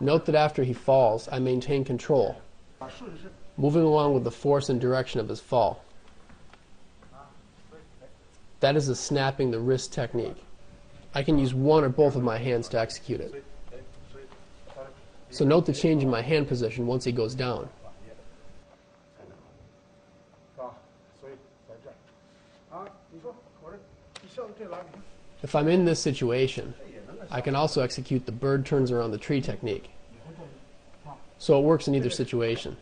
Note that after he falls, I maintain control, moving along with the force and direction of his fall. That is the snapping the wrist technique. I can use one or both of my hands to execute it. So note the change in my hand position once he goes down. If I'm in this situation, I can also execute the bird turns around the tree technique. So it works in either situation.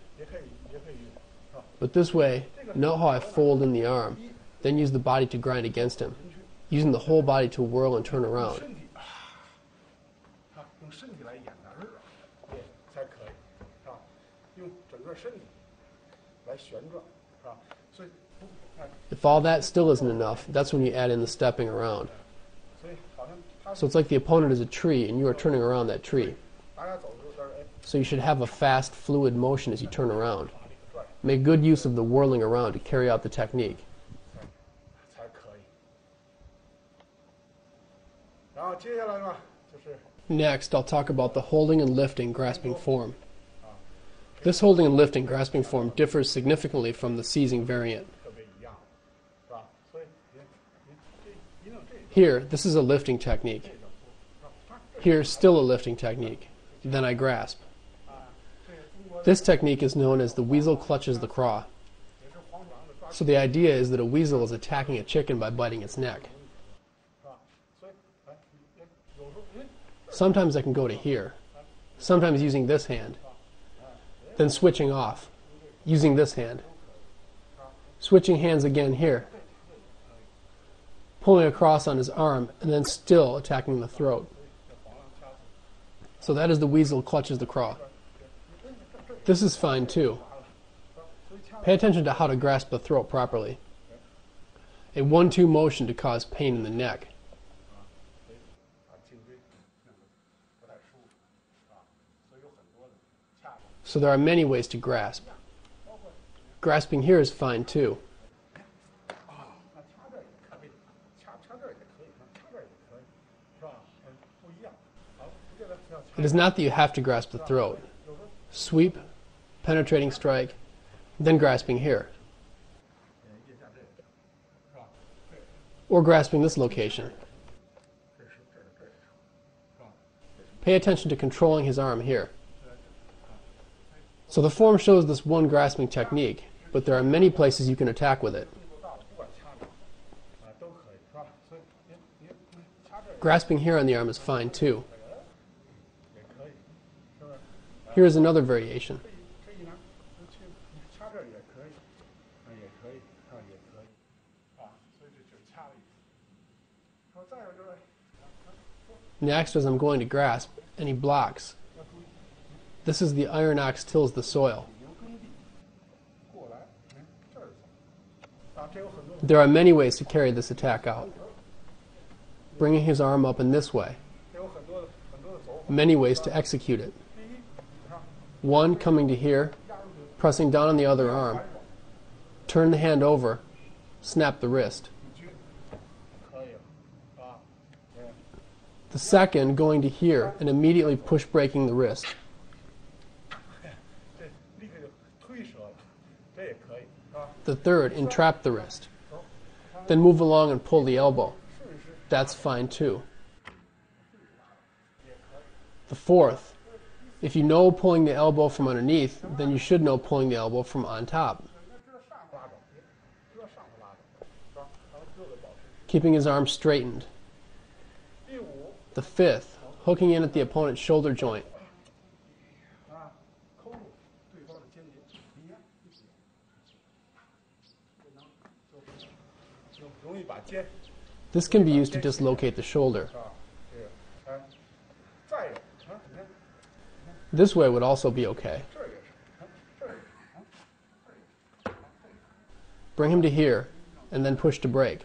But this way, note how I fold in the arm, then use the body to grind against him, using the whole body to whirl and turn around. If all that still isn't enough, that's when you add in the stepping around. So it's like the opponent is a tree and you are turning around that tree. So you should have a fast, fluid motion as you turn around. Make good use of the whirling around to carry out the technique. Next, I'll talk about the holding and lifting grasping form. This holding and lifting grasping form differs significantly from the seizing variant. Here, this is a lifting technique. Here, still a lifting technique. Then I grasp. This technique is known as the weasel clutches the craw. So the idea is that a weasel is attacking a chicken by biting its neck. Sometimes I can go to here, sometimes using this hand, then switching off, using this hand, switching hands again here, pulling a cross on his arm, and then still attacking the throat. So that is the weasel clutches the craw. This is fine too. Pay attention to how to grasp the throat properly. A 1-2 motion to cause pain in the neck. So there are many ways to grasp. Grasping here is fine too. It is not that you have to grasp the throat. Sweep, penetrating strike, then grasping here. Or grasping this location. Pay attention to controlling his arm here. So the form shows this one grasping technique, but there are many places you can attack with it. Grasping here on the arm is fine too. Here is another variation. Next, as I'm going to grasp, and he blocks. This is the iron ox tills the soil. There are many ways to carry this attack out. Bringing his arm up in this way. Many ways to execute it. One coming to here, pressing down on the other arm. Turn the hand over, snap the wrist. The second going to here and immediately push breaking the wrist. The third, entrap the wrist. Then move along and pull the elbow. That's fine too. The fourth, if you know pulling the elbow from underneath, then you should know pulling the elbow from on top. Keeping his arm straightened. The fifth, hooking in at the opponent's shoulder joint. This can be used to dislocate the shoulder. This way would also be okay. Bring him to here, and then push to break.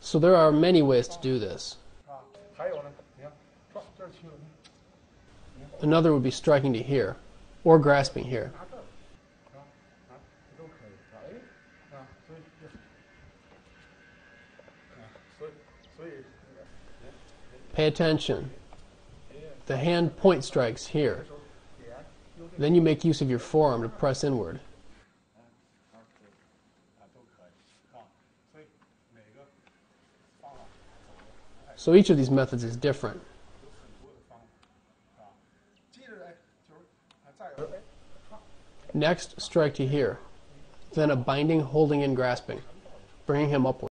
So there are many ways to do this. Another would be striking to here, or grasping here. Pay attention the hand point strikes here. Then you make use of your forearm to press inward. So each of these methods is different. Next, strike to here, then a binding, holding, and grasping, bringing him upward.